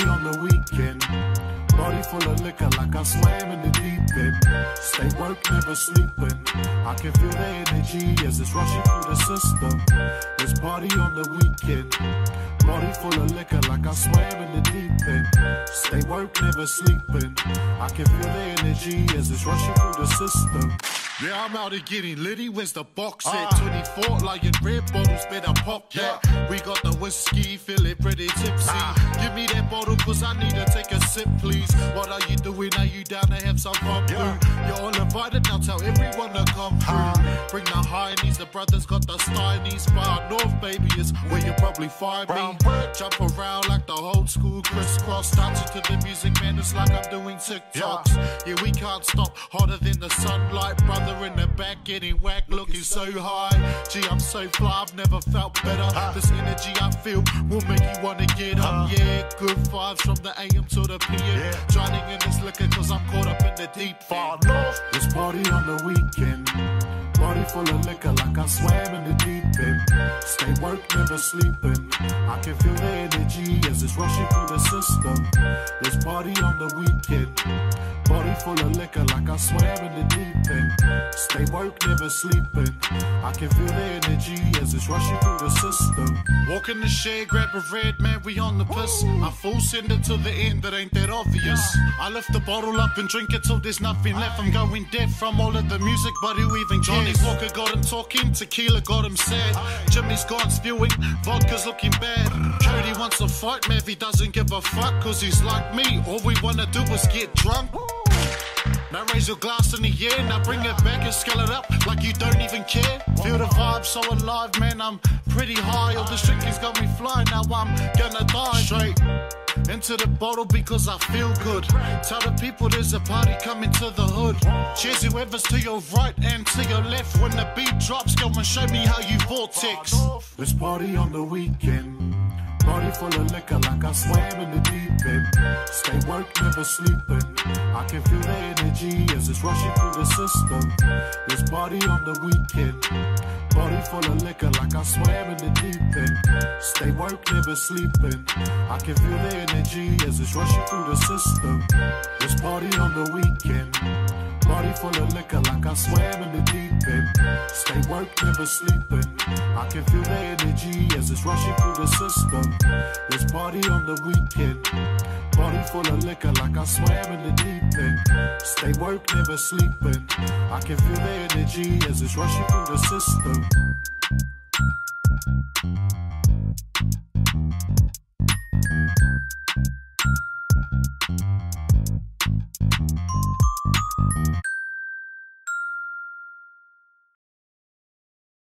on the weekend. Body full of liquor like I swam in the deep end. Stay work, never sleeping. I can feel the energy as it's rushing through the system. This party on the weekend. Body full of liquor like I swam in the deep end. Stay work, never sleeping. I can feel the energy as it's rushing through the system. Yeah, I'm out here getting litty. Where's the box at? Ah. 24 Lion Red bottles, better pop that. We got the whiskey, feel it pretty tipsy. Ah. Give me that bottle, cause I need to take a sip, please. What are you doing? Are you down to have some fun? Yeah. You're all invited, now tell everyone to come through. Ah. Bring the high heinies, the brothers got the steinies. Far north, baby, is where you probably find me. Jump around like the old school crisscross. Dancing to the music, man, it's like I'm doing TikToks. Yeah, we can't stop, harder than the sunlight, brother in the back getting whacked, looking so high. Gee, I'm so fly, I've never felt better. This energy I feel will make you wanna get up. Yeah, good vibes from the AM to the PM. Drowning in this liquor cause I'm caught up in the deep far north. This party on the weekend. Body full of liquor like I swam in the deep Stay work, never sleeping. I can feel the energy as it's rushing through the system. This party on the weekend. Body full of liquor like I swam in the deep end. Stay work, never sleeping. I can feel the energy as it's rushing through the system. Walk in the shade, grab a red man, we on the piss. I full send it to the end, that ain't that obvious. I lift the bottle up and drink it till there's nothing left. I'm going deaf from all of the music, but who even cares? Johnnie Walker got him talking, tequila got him sad. Jimmy's spewing, vodka's looking bad. Cody wants to fight, Mavy doesn't give a fuck, cause he's like me. All we wanna do is get drunk. Now raise your glass in the air, now bring it back and scale it up like you don't even care. Feel the vibe so alive, man, I'm pretty high. All the drinking's got me flying, now I'm gonna die. Straight into the bottle because I feel good. Tell the people there's a party coming to the hood. Cheers whoever's to your right and to your left. When the beat drops, go and show me how you vortex. Let's party on the weekend. Body full of liquor like I swam in the deep end. Stay work, never sleeping. I can feel the energy as it's rushing through the system. This party on the weekend. Body full of liquor like I swam in the deep end. Stay work, never sleeping. I can feel the energy as it's rushing through the system. This party on the weekend full of liquor like I swam in the deep end. Stay work, never sleeping. I can feel the energy as it's rushing through the system. This party on the weekend. Body full of liquor like I swam in the deep end. Stay work, never sleeping. I can feel the energy as it's rushing through the system.